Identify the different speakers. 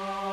Speaker 1: Oh.